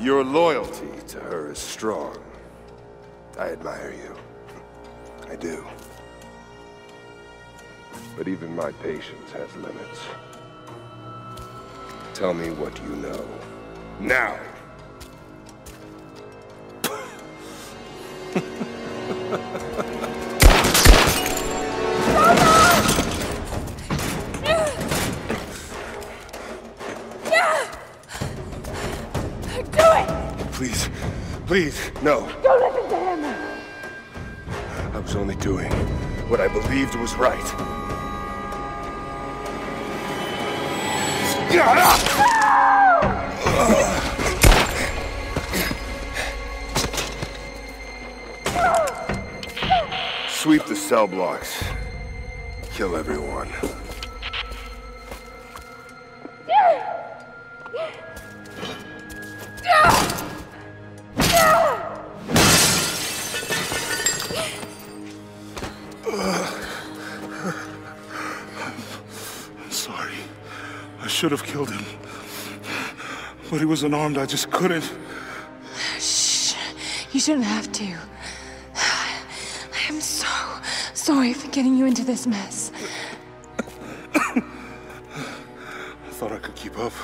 Your loyalty to her is strong. I admire you. I do. But even my patience has limits. Tell me what you know. Now! Please, no. Don't listen to him! I was only doing what I believed was right. Sweep the cell blocks. Kill everyone. Should have killed him. But he was unarmed, I just couldn't. Shh. You shouldn't have to. I am so sorry for getting you into this mess. I thought I could keep up.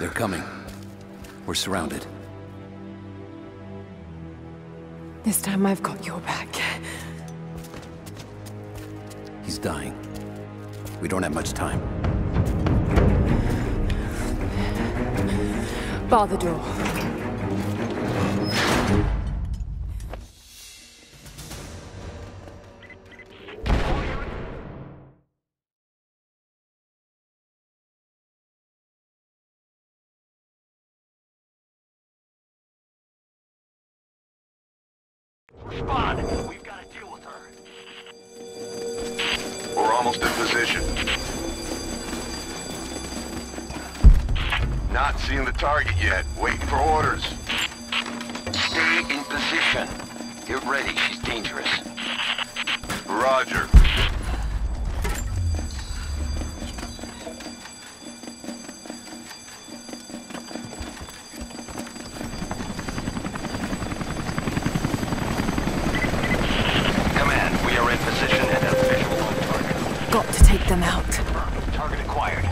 They're coming. We're surrounded. This time I've got your back. He's dying. We don't have much time. Bar the door. acquired.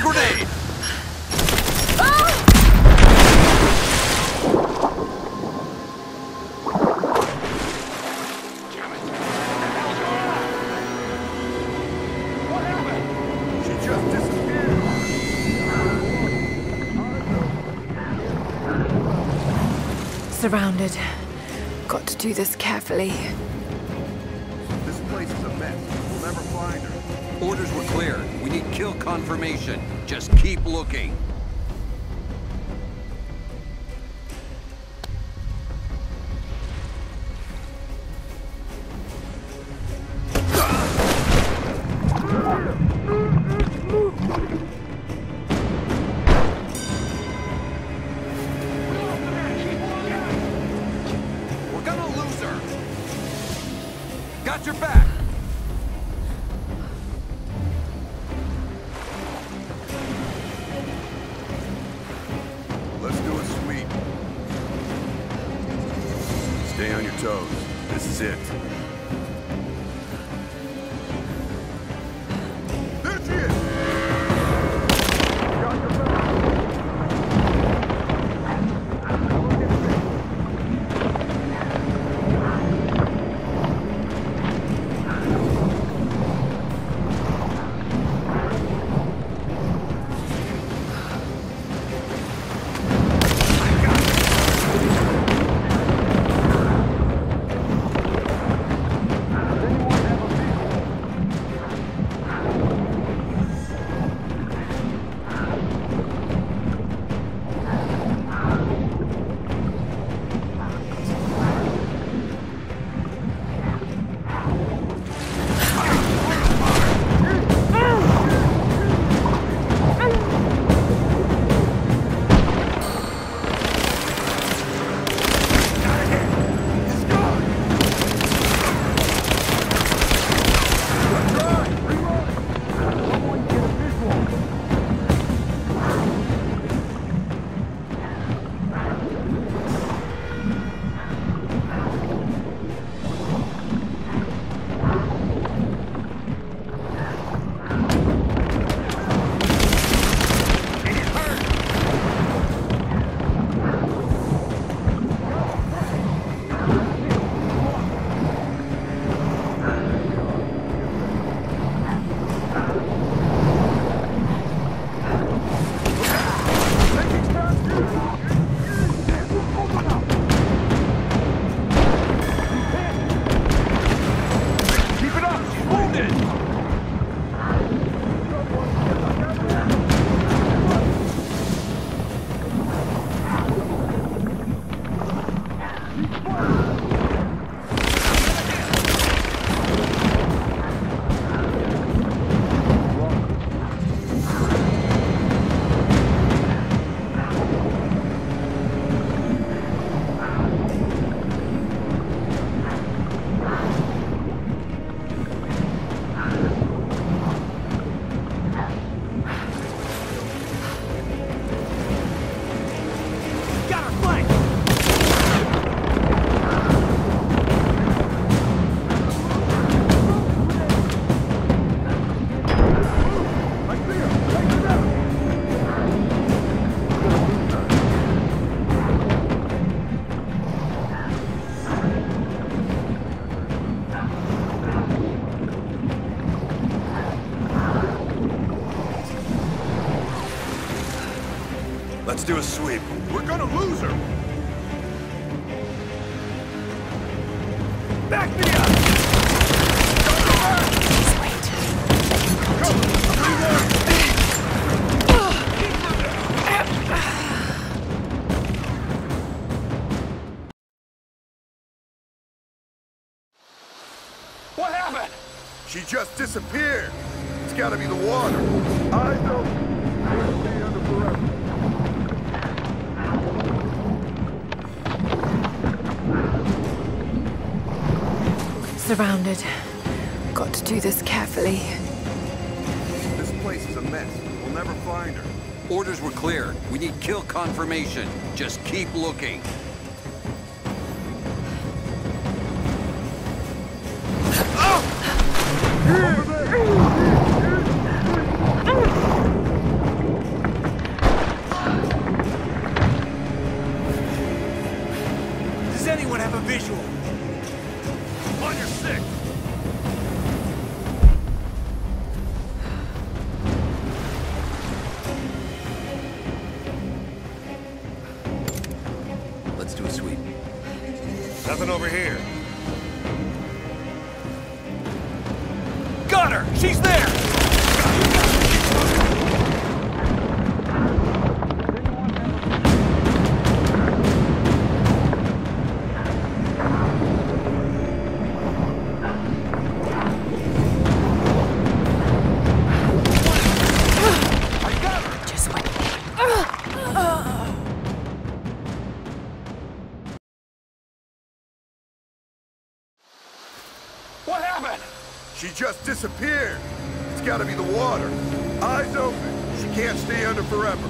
grenade! Surrounded. Got to do this carefully. This place is a mess. We'll never find her. Orders were clear. We need kill confirmation just keep looking. toes. This is it. A sweep. We're gonna lose her! Back me up! What happened? She just disappeared! It's gotta be the water! Surrounded. Got to do this carefully. This place is a mess. We'll never find her. Orders were clear. We need kill confirmation. Just keep looking. Does anyone have a visual? Just disappeared! It's gotta be the water. Eyes open! She can't stay under forever.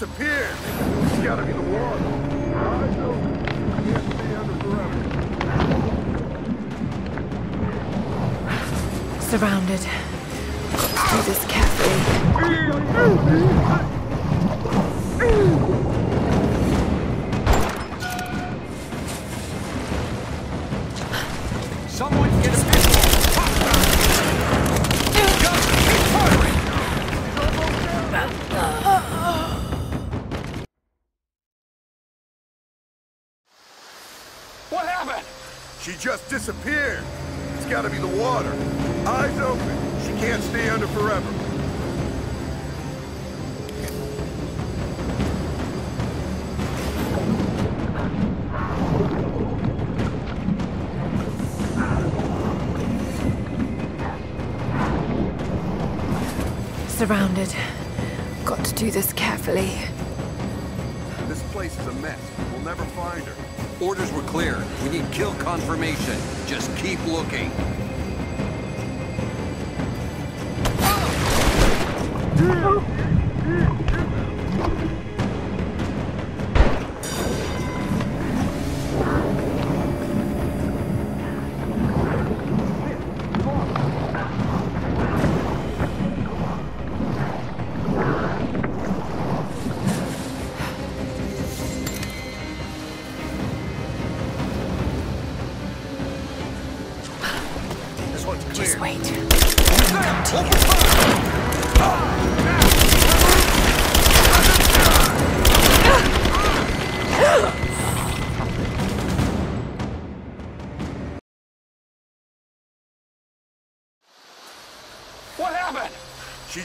Disappeared. It's gotta be the water. Eyes open. Can't stay under forever. Surrounded. To do this carefully. Surrounded. Got to do this carefully. This place is a mess. We'll never find her. Orders were clear. We need kill confirmation. Just keep looking. This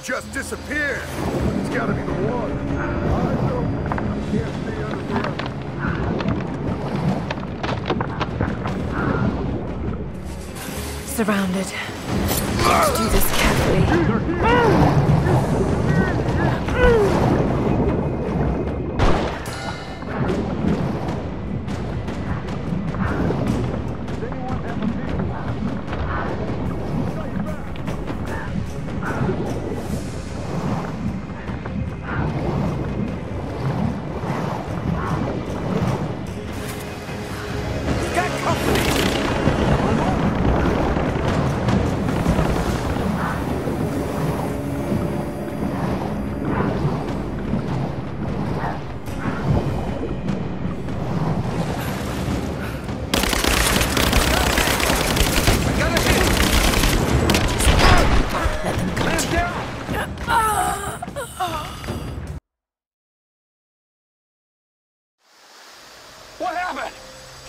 just disappeared. It's gotta be the water. Eyes open. Can't stay under forever. Surrounded. To do this carefully.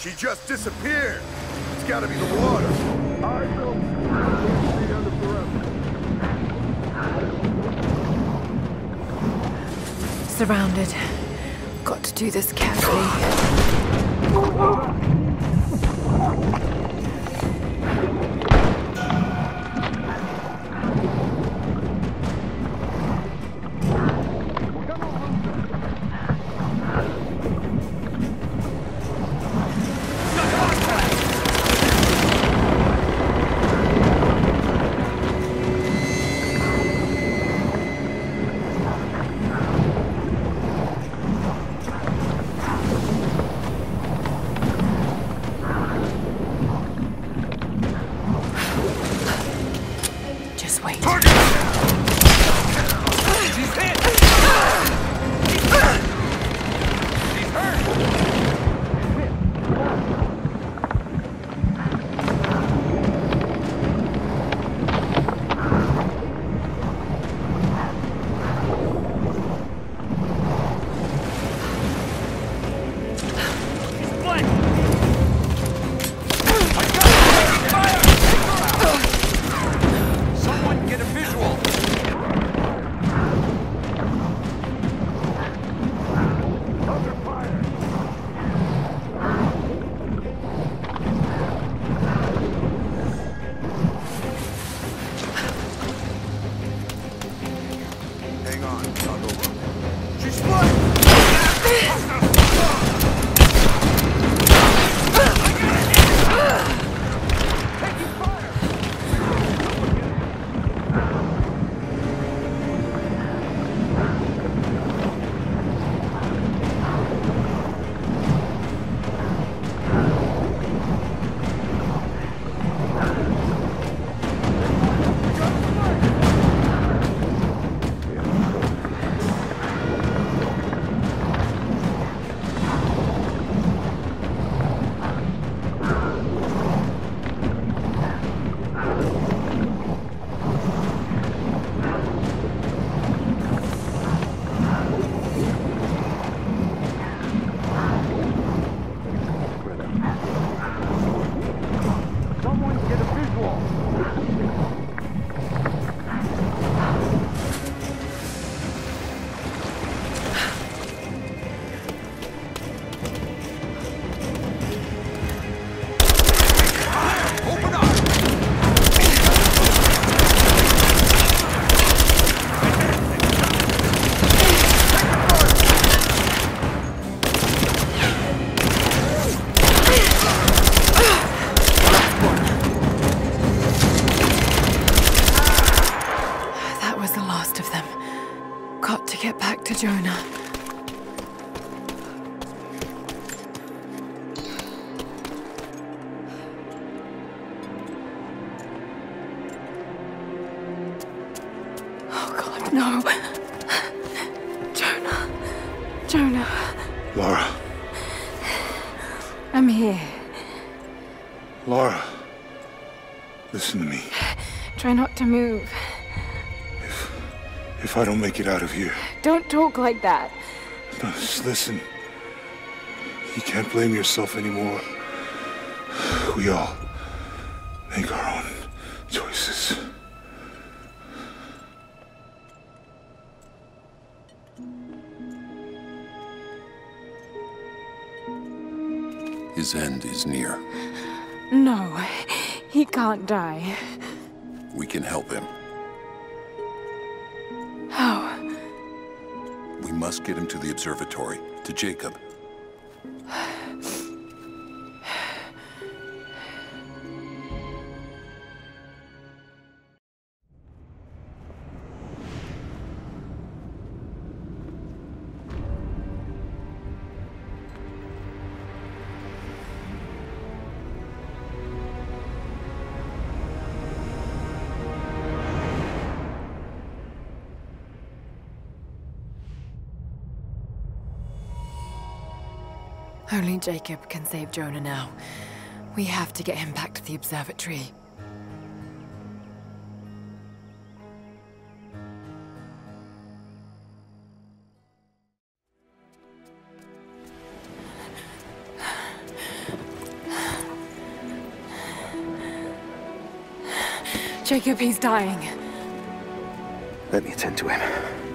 She just disappeared. It's gotta be the water. Forever. Surrounded. Got to do this carefully. Move. If if I don't make it out of here, Don't talk like that. no, just listen. You can't blame yourself anymore. We all make our own choices. His end is near. No, he can't die. We can help him. How? We must get him to the observatory, to Jacob. Only Jacob can save Jonah now. We have to get him back to the observatory. Jacob, he's dying. Let me attend to him.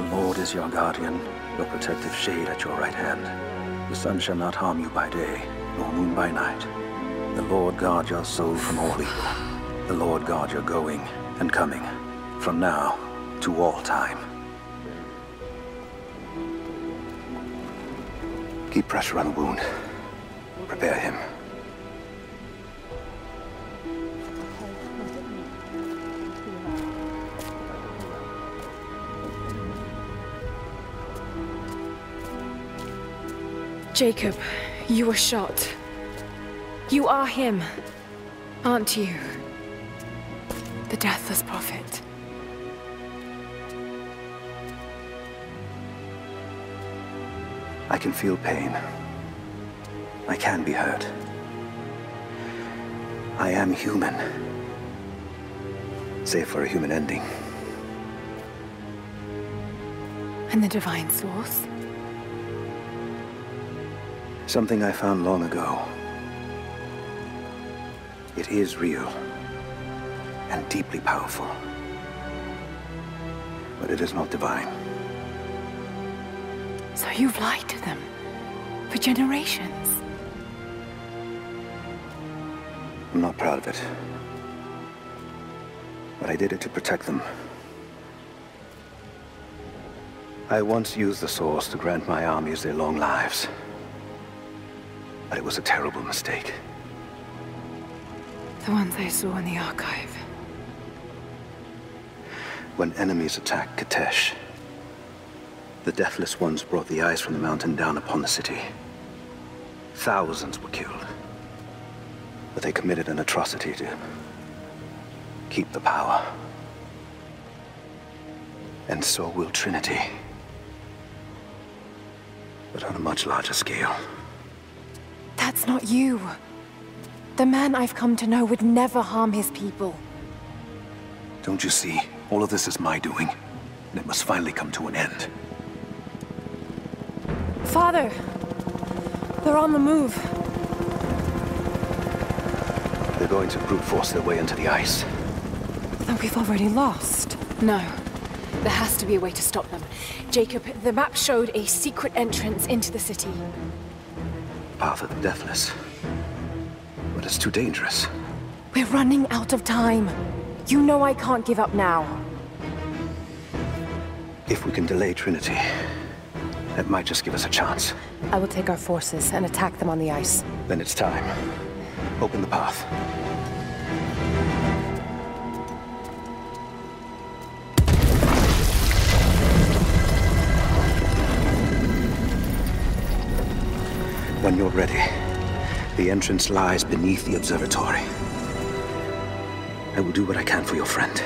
The Lord is your guardian, your protective shade at your right hand. The sun shall not harm you by day, nor moon by night. The Lord guard your soul from all evil. The Lord guard your going and coming, from now to all time. Keep pressure on the wound. Prepare him. Jacob, you were shot. You are him, aren't you? The Deathless Prophet. I can feel pain. I can be hurt. I am human. Save for a human ending. And the Divine Source? Something I found long ago. It is real. And deeply powerful. But it is not divine. So you've lied to them. For generations. I'm not proud of it. But I did it to protect them. I once used the Source to grant my armies their long lives. But it was a terrible mistake. The ones I saw in the archive. When enemies attacked Kitezh, the Deathless Ones brought the ice from the mountain down upon the city. Thousands were killed. But they committed an atrocity to keep the power. And so will Trinity. But on a much larger scale. That's not you. The man I've come to know would never harm his people. Don't you see? All of this is my doing. And it must finally come to an end. Father! They're on the move. They're going to brute force their way into the ice. Then we've already lost. No. There has to be a way to stop them. Jacob, the map showed a secret entrance into the city. Path of the Deathless. But it's too dangerous. We're running out of time. You know I can't give up now. If we can delay Trinity, that might just give us a chance. I will take our forces and attack them on the ice. Then it's time. Open the path. When you're ready, the entrance lies beneath the observatory. I will do what I can for your friend.